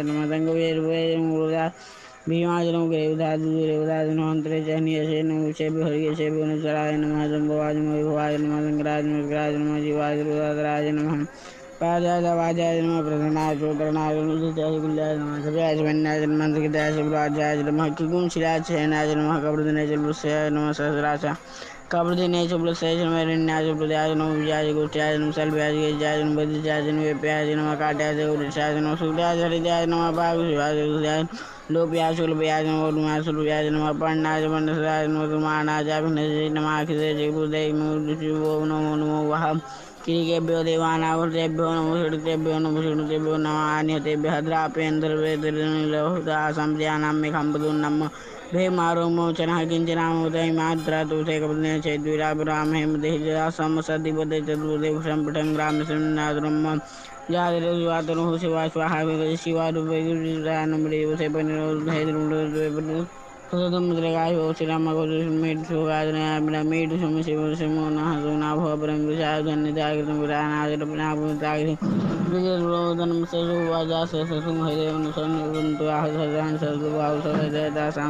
नमो दंग वेज वेज नमो। ग्रेवधाज नमंत्रे जहनीयसे नमुषेभ्य हरियसेभ्यो अनुचराय नमः जम्बवाज नमः भवाज नमः शंकराज नमः विराज नमः जीवाज रुद्राज नमः पाजाज वाजाज नमः प्रधनाज चोदरनाज नमः गुल्याज नमः सभ्याज वन्याज नमः सकिताज ब्राजाज नमः किगुम शिराज नमः कब्रदने जलुस्याज नमः सहस्राज कब्रदने चुब्लस्याज नमः रण्याज प्रद्याज नमः विजाज गोष्ठ्याज नमः सल्व्याज गेजाज नमः बदिजाज नमः प्याज नमः काट्याज उदिशाज नमः सुखदाज हरिजाज नमः बाग शिवाज गुल्याज लोप्याज सुलभ्याज नमः उर्माज सुलभ्याज नमः पर्णाज मंडसराज नमः दुमानाज अभिनज नमः अखिलेज गुरुदेव नमो नमो नमो वहा। किरीकेभ्यो देवानावृतेभ्यो नमो, षडुतेभ्यो नमो, षडुतेभ्यो नमः आन्यतेभ्यः द्रापेन्द्रवेदर्निलहुदासंज्ञानां मेघाम्बदो नमः भेमारो मोचनः किञ्चनामोदय माद्रातुसे कपदने चैद्विराभिराम हेमदेह समसदिपदे चतुर्देवशं पठं ग्रामसंनाद्रह्म जातिरवातनुः शिवा स्वाहा शिवारूपैर्नमृदेवसे पनिरोधैर्मुद्रेपदे समुद्रगायो श्रीरामगोमेडुगाजनमेडु समशिवशमो नः सोनाभवरं विशाधन्यजागृतं विरानाजरपनाभूतागि विजयरोदनं सजुवाजासुं हरिवं सन्वन्तु आहसदान् सद्भाव सहजदासां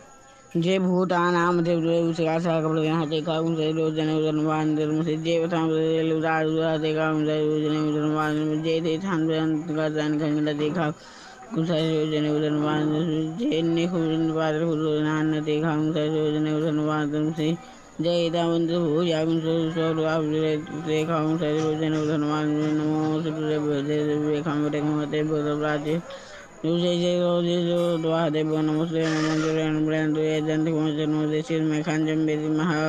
जय भूतानाम कपड़े देखा रोजन उधनवान से जय उदार देखा रोजन उधनवान जय थे थान खंगड़ा देखा कुसाई रोजन उधनवान जय ने खुद देखा रोजन उधनवान से जय दावंत हो यागुं स्वरूप रेखां सर्वजन धनवान नमो रेखां रेखाते बोधराजे जय जय जय जो द्वाह देव नमस्ते मंजुरेण ब्रैंड जंत कुमार नमस्ते शिव में खांजम बेदी महा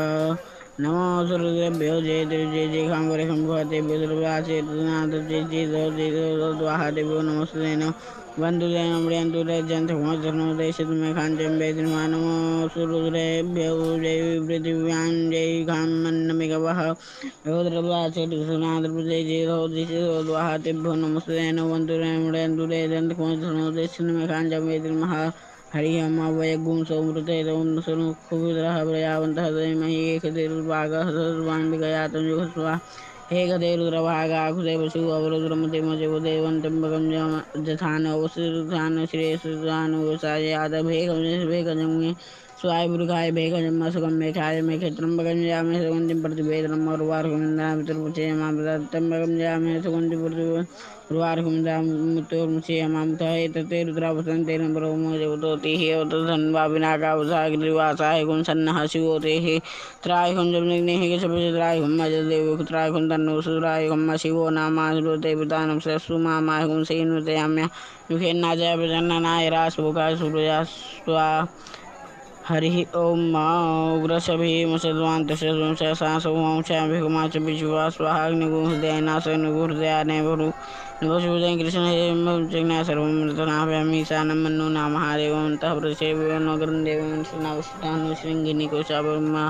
नमो सुरभ्यो जय देव जय जय खां रेखं भवते बुद्रवासे नाथ जय जय जय द्वाह देव नमस्ते नमः बन्धुजनमृदन्तुरजन्तकुमधर्मोदयशितु मे खाञ्चं वेदिन्वानमो सुरुद्रेभ्यो जय पृथिव्यां जय घामन्नमिगवः योद्रवाचेतुसुनाद्रपदे जयरोदिशिरोद्वाहातेभ्यो नमस्ते नो बन्धुरमृदन्तुरजन्तकुमधर्मोदयशितु मे खाञ्चं वेदिन्मः हरि ओम वयगुं सौमृते ओम सुनुखुविद्रः प्रजावन्तः दयमहि एकतिर्वागः सर्वान्विकयातं युगस्वा एकदेरुद्रभागाकुदेव शिव अवरुद्रमतिमजिवदेवं त्र्यम्बकं जथानवसुधान श्रेयसुधानुवसाय यादभेकजमे स्वाय मृगाय भेकजम सुगम मेघाय मेघ त्र्यम्बकं जामे सुगन्धिं प्रतिवेदनम् उर्वार्कुमिन्दामितर्पुचेमाम्बकं जामे सुगन्धि उर्वार्कुमिन्दामुत्तोर्मुचेमामुतः एतते रुद्रावसन्तेन ब्रह्मो देवतोतिः अवतधन्वाविनाकावसाग्रीवासाय गुं सन्नः शिवोतेः स्वा हरिः ॐ मा उग्रशभीमसद्वान्तशसासोमांशाभिगुमाच विजुवा स्वाहाग्निगुहृदयनाशनुगुहृदयानेवरु नभोषुदयं कृष्णजन्या सर्वं मृतनाभयामीशानं मन्नो नामहादेवन्तः प्रसेवनो ग्रन्थदेवं श्रीनावष्टानुशृङ्गिनिकोशाब्रह्मा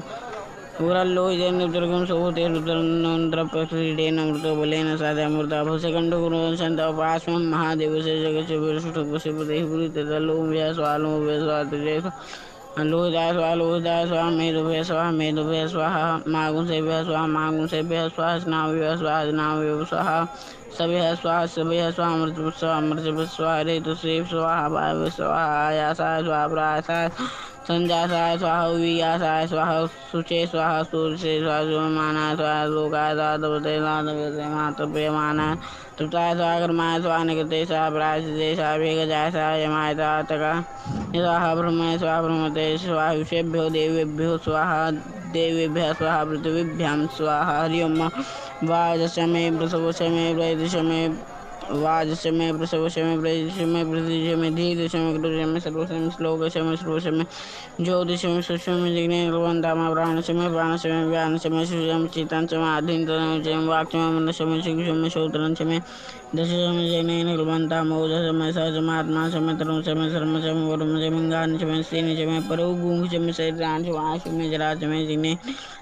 ऊरल्लो इदनुर्गं सोहते रुद्रनन्द्रपक्रीडेन मृतबलेन साध्यामृताभुषकण्डकुरुसन्तपाश्वं महादेवस्य जगस्य विष्णुपशुपतिः पुरीतलो व्या स्वालो व्या स्वातजय लोहिताय स्वाहा मेधुभय स्वाहा मेधुभय स्वाहा मागुंसेभ्य स्वाहा मागुंसेभ्य स्वाहा स्नाव्य स्वाहा स्नाव्य स्वाहा सभ्य स्वाहा सभ्य स्वाहा अमृत स्वाहा अमृत स्वाहा रे ऋतुश्री स्वाहा वायु स्वाहा आयासाय स्वाहा प्रायासाय संजासाय स्वाहा वियासाय स्वाहा शुचे स्वाहा सूर्य स्वाहा मानाय स्वाहा लोकाय स्वाहा दवते स्वाहा मातव्यमानाय तुताय स्वाहा कर्माय स्वाहा निगते स्वाहा प्रायश्चिते स्वाहा वेगजाय स्वाहा यमाय स्वाहा तका। स्वाहा ब्रह्मणे स्वाहा ब्रह्मते स्वाहा विषेभ्यो, देवेभ्यो स्वाहा देवेभ्यः स्वाहा पृथिवीभ्यां स्वाहा हरि ओम वाजस्य मे वृषभस्य मे वैदश मे वाजशमे प्रसवशमे प्रजशमे प्रतिशमे धीरशमे क्रोशमे सर्वशमे श्लोकशमे श्लोकशमे ज्योतिषमे सुषमे जिग्ने कुर्वन्तामा प्राणशमे प्राणशमे व्यानशमे सुषम चितांशमे आधीनतनशमे वाक्शमे मनशमे शिक्षमे श्रोत्रंशमे दशशमे जैनेन कुर्वन्ताम ओजशमे सहजमात्मा शमे तरुणशमे शर्मशमे वरुणशमे गानशमे स्त्रीनिशमे परोगुंशमे शरीरांशमे आशमे जराशमे जिग्ने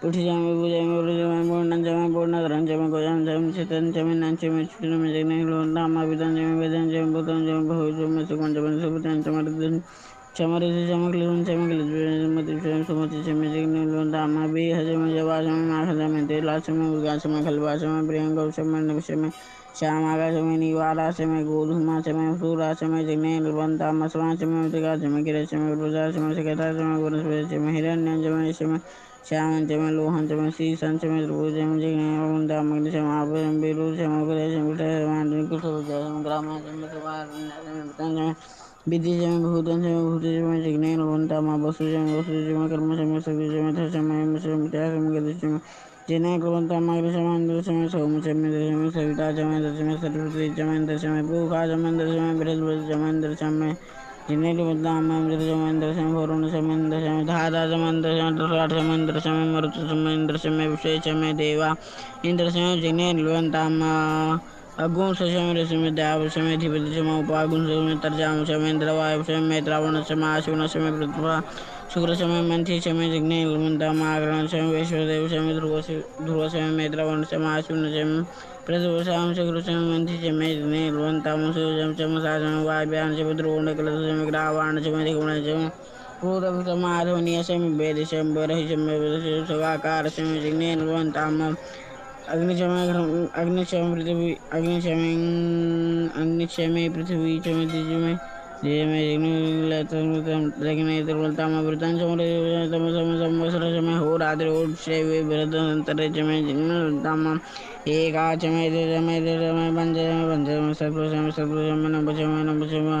धीर्जमे स्वंशमे महशमे संविषमे ज्ञातरंशमे सुषमे सुषमे श्रीरंशमे लक्ष्यमे जिज्ञेन कुर्वन्ताम संशमे शम्भिरंशमे नुकामशमे कामशमे सोमरशमे भगशमे धर्मणंशमे भरांशमे श्रेयशमे वसीयशमे जसुषमे जिज्ञेन कुर्वन्ताम ऊर्जमे सोनिताशमे भस्यमे रसमे घृतांशमे मधुशमे सगशमे सभेशमे संविष्टिशमे जयतनशमे उद्भियंशमे जिज्ञेन कुर्वन्ताम रैशमे राशमे भूषंशमे पुठिशमे भुजमे वृजमे पूर्णंशमे पूर्णधरंशमे गोजंशमे चितंशमे नंशमे चुषमे जिज्ञेन कुर्वन्ताम विदंशमे वेदंशमे भूतंशमे बहुशमे सुगंशमे सुभुतंशमे हृदंशमे चमरशमे क्लिशमे क्लिशमे मतिशमे सुमतिशमे जिज्ञेन कुर्वन्ताम बेहशमे जवाशमे माखशमे तेलाशमे उर्गाशमे खलवाशमे प्रियंगौशमे नवशमे श्यामाकाशमे नीवालाशमे गोधूमाशमे सूराशमे जिज्ञेन कुर्वन्ताम स्वाशमे मृतिकाशमे किरशमे उर्वशाशमे सकताशमे वनस्पतिशमे हिरण्यंशमे श्यामंशमे लोहंशमे शीशंशमे त्रिभुजशमे जिज्ञेन कुर्वन्ताम अग्निशमे आपशमे विरुशमे उग्रशमे कुटशमे आंतरिकुशमे ग्रामशमे सुवारण्यशमे भूतंशमे विद्यशमे भूतंशमे भूतिशमे जिज्ञेन कुर्वन्ताम वसुशमे वसुशमे कर्मशमे सविशमे धर्षमे हिमशमे त्याशमे गतिशमे जिज्ञेन कुर्वन्ताम अग्निशमे अंधशमे सोमशमे दशमे सविताशमे दशमे सरस्वतीशमे दशमे पूकाशमे दशमे बृहस्पतिशमे दशमे जिज्ञेन कुर्वन्ताम दशमे दशमे वरुणशमे दशमे धाताशमे दशमे दशाठशमे दशमे मरुतशमे दशमे विशेषमे देवा इंद्रशमे जिज्ञेन कुर्वन्ताम अगुंसशमे रश्मि द्यावशमे अधिपतिशमे उपागुंसशमे तर्जामशमे इंद्रवायुशमे मैत्रावणशमे आशुनशमे पृथ्वा शुक्रशमे मंथिशमे जिज्ञेन कुर्वन्ताम आग्रणशमे वैश्वदेवशमे ध्रुवशमे मैत्रावणशमे आशुनशमे पृथ्वशां शुक्रशमे मंथिशमे जिज्ञेन कुर्वन्ताम सूर्यशमे साशमे वायव्यानशमे ध्रुवोणकलशमे ग्रावाणशमे दिग्वणशमे क्रोधशमे आध्वनियशमे वेदशमे बर्हिशमे वेदशमे सवाकारशमे जिज्ञेन कुर्वन्ताम अग्निशमे अग्निशमे पृथ्वी अग्निशमे अग्निशमे पृथ्वी तमसमे संवत्सरशमे होरात्रिहोत्रशैवे भरतन्तरशमे जिग्नताम एकाचमे द्विजमे द्विजमे पञ्चशमे पञ्चशमे सप्तशमे सप्तशमे नवशमे नवशमे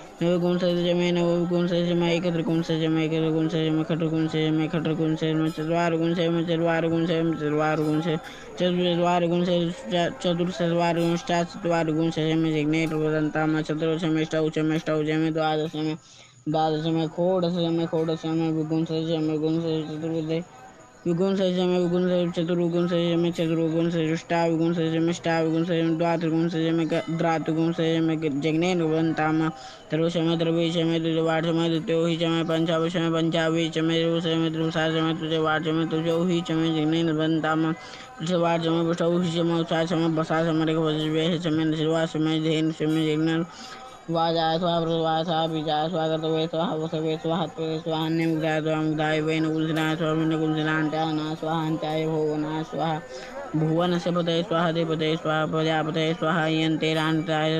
नवे गुण से जमे नवे कौन सा जमे एकत्र कौन सा जमे एकत्र कौन सा जमे खटर कौन सा जमे खटर कौन से जमे चलवार कौन से जमे चलवार कौन से जमे चतवार गुण से चतुर्वार गुण से चतुर्वार गुण से चतवार कौन से जमे एक नेट सिग्नेट ताम चतुर समय स्टाउ समय स्टाउ जमे द्वादश समय द्वादश समय खोड़ समय खोड़ समय गुण से जमे गुण से चतुर्विदय नवविंशतिशमे नवविंशतिशमे एकत्रिंशतिशमे एकत्रिंशतिशमे खट्टविंशतिशमे खट्टविंशतिशमे चत्वारिंशतिशमे चत्वारिंशतिशमे चत्वारिंशतिशमे चतुश्चत्वारिंशत् चतुश्चत्वारिंशच्चत्वारिंशतिशमे जिज्ञेन कुर्वन्ताम चतुर्दशमे अष्टादशमे अष्टादशमे द्वादशमे द्वादशमे षोडशमे षोडशमे विंशतिशमे विंशतिशमे चतुर्विंशतिशमे विगुंसतिशमे विगुंसतिशमे चतुर्विंशतिशमे चतुर्विंशतिशमे अष्टाविंशतिशमे अष्टाविंशतिशमे द्वात्रिंशतिशमे द्वात्रिंशतिशमे जिज्ञेन कुर्वन्ताम त्रयोदशमे त्रयोदशमे द्वितीयवार्षमे द्वितीयोहिचमे पञ्चाविंशमे पञ्चाविंशमे त्रिंशमे त्रिंशाशमे तृतीयवार्षमे तृतीयोहिचमे जिज्ञेन कुर्वन्ताम तृतीयवार्षमे पृष्ठौहिचमे उषाशमे वसाशमे ऋगवशमे निर्वाशमे धेनुशमे जिज्ञेन वाजाय स्वाहा प्रवाय स्वाहा बीजाय स्वाहा गतवे स्वाहा वसवे स्वाहा त्वये स्वाहा अन्यमुग्धाय स्वाहा मुग्धाय वेन कुलसिनाय स्वाहा विनकुलसिनान्त्याय ना अन्त्याय भुवनाय स्वाहा दे पते स्वाहा देवतये स्वाहा प्रजापतये स्वाहा यन्ते रान्ताय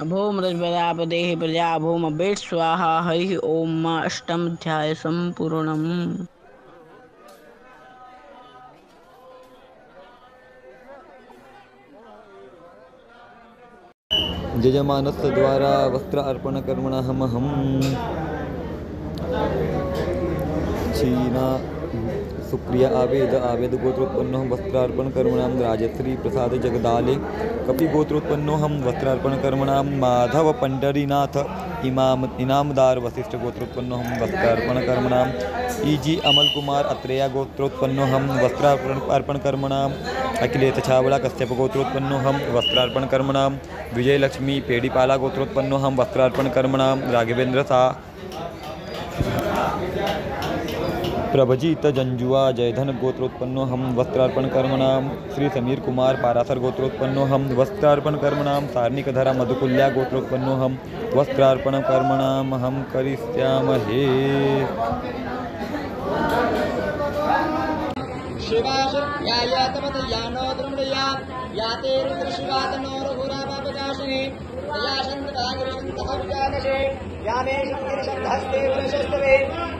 अभोमृजपदापदेः प्रजा भूम बेट् स्वाहा हरिः ॐ अष्टमध्याय सम्पूर्णम्
यजमानस्य द्वारा वस्त्र अर्पणकर्मणहमहं क्षीणा सुक्रिया आवेद आवेद गोत्रोत्पन्नो हम वस्त्रार्पण कर्मणाम राजश्री प्रसाद जगदाले, कपि गोत्रोत्पन्नो हम वस्त्रार्पण कर्मणाम माधव पंडरीनाथ इमाम, इनामदार वशिष्ठ गोत्रोत्पन्नो हम वस्त्रार्पण कर्मणाम ईजी अमल कुमार अत्रेया गोत्रोत्पन्नो हम वस्त्रार्पण, अर्पण कर्मणाम अखिलेश छावड़ा कश्यप गोत्रोत्पन्नो हम वस्त्रार्पण कर्मणाम विजयलक्ष्मी पेड़ीपाला गोत्रोत्पन्नो हम वस्त्रार्पण कर्मणाम राघवेंद्र शाह प्रभजीत जंजुआ जयधन गोत्रोत्पन्नो हम वस्त्रार्पण कर्मणाम श्री समीर कुमार पारासर गोत्रोत्पन्नो हम वस्त्रार्पण कर्मणाम सार्णिकधरा मधुकुल्या गोत्रोत्पन्नो हम वस्त्रार्पण कर्मणाम हम करिष्यामहे
शिवाशयातमतयानो द्रमणया याते रुद्रशिवातनो रघुरामापकाशिने तया शन्तकागिरिशन्तः विजातशे यामे शक्तिर्शब्दहस्ते वरशस्तवे सेवाङ्कीर्तां करुणागं देवरुषं नगरः शिरेण वत्सान्पालिकशान्भावदामदे यथाणत्सुमणास्वाध्यभोजवत्तां पदामादिभिषेकः अहि सर्वाण्यं मया एकेनाशो वैशाखेन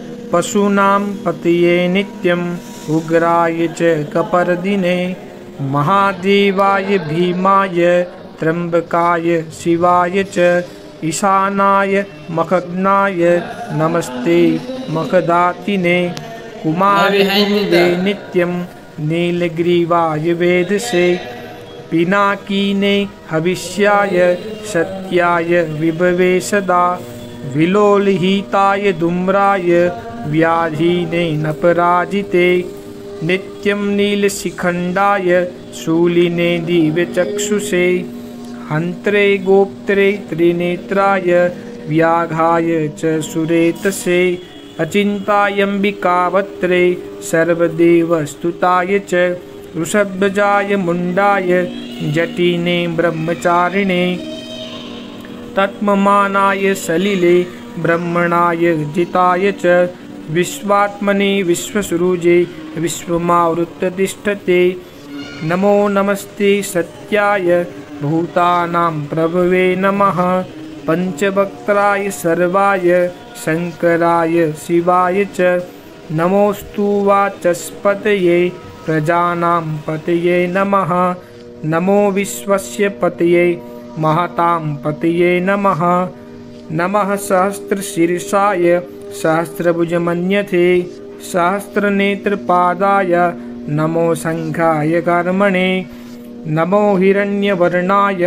पशूनां पतये नित्यम् उग्राय च कपर्दिने, महादेवाय भीमाय, त्र्यम्बकाय शिवाय च, ईशानाय मखग्नाय, नमस्ते मखदातिने कुमारगुरुवे नित्यं नीलग्रीवाय वेदसे, पिनाकीने हविष्याय, सत्याय विभवे सदा, विलोलहिताय धूम्राय व्याधीने नपराजिते नित्यं नीलशिखण्डाय शूलिने दिव्यचक्षुषे हन्त्रे गोप्त्रे त्रिनेत्राय व्याघाय च सुरेतसे। अचिन्तायम्बिकावत्रे सर्वदेवस्तुताय च वृषभजाय मुण्डाय जटिने ब्रह्मचारिणे। तत्ममानाय सलिले ब्रह्मणाय जिताय च विश्वात्मने विश्वसुरुजे विश्वमावृत्ततिष्ठते। नमो नमस्ते सत्याय भूतानां प्रभवे नमः। पञ्चवक्त्राय सर्वाय, शङ्कराय शिवाय च। नमोऽस्तु वाचस्पतये, प्रजानां पतये नमः। नमो विश्वस्य पतये, महतां पतये नमः। नमः सहस्रशीर्षाय सहस्रभुजमन्यथे सहस्रनेत्रपादाय नमो शङ्खाय कर्मणे, नमो हिरण्यवर्णाय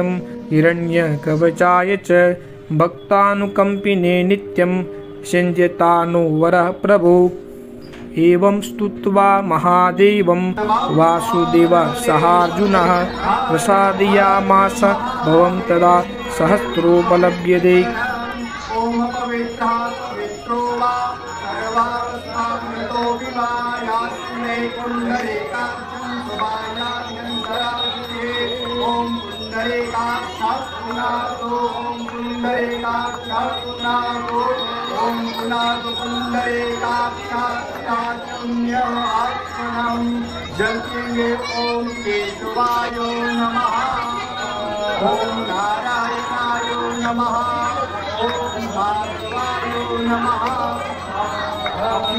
हिरण्यकवचाय च भक्तानुकम्पिने नित्यं सिञ्जतानुवरः प्रभो एवं स्तुत्वा महादेवं वासुदेवः सहार्जुनः प्रसादयामास, भवं तदा सहस्रोपलभ्यते।
ॐ पुनातु केशवायो जल्पिङ्गे ॐ केशवाय नमः। ॐ नारायणाय नमः। ॐ भार्गवाय नमः। अपि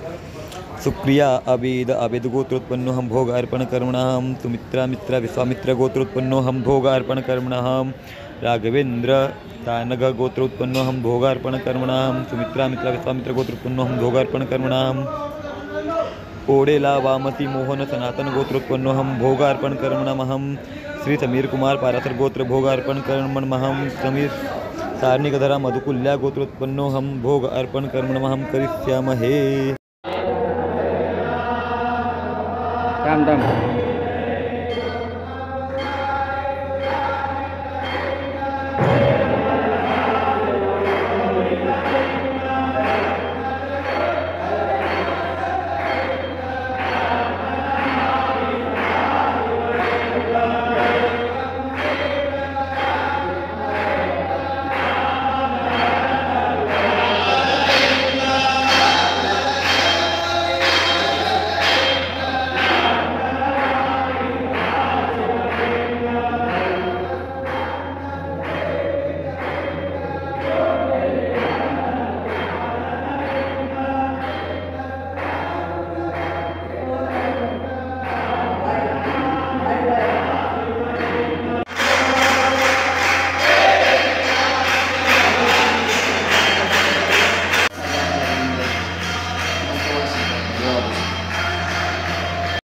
सुप्रिया अवेद अवेदगोत्रोत्पन्नोऽहं भोगार्पणकर्मणहं। सुमित्रा, मित्रा विश्वामित्रगोत्रोत्पन्नोऽहं भोगार्पणकर्मणहं। राघवेन्द्र तानगगोत्रोत्पन्नोऽहं भोगार्पणकर्मणहं। सुमित्रा, मित्रा विश्वामित्रगोत्रोत्पन्नोऽहं भोगार्पणकर्मणहं। ओडेला, वामसी, मोहन, सनातन गोत्रोत्पन्नोऽहं भोगार्पण कर्मणमहं श्री समीर कुमार, पारासर गोत्र भोगार्पण कर्मणमहं समीर सारणिकधरा मधुकुल्या गोत्रोत्पन्नोऽहं भोग अर्पण कर्मणमहं करिष्यामहे।
राम राम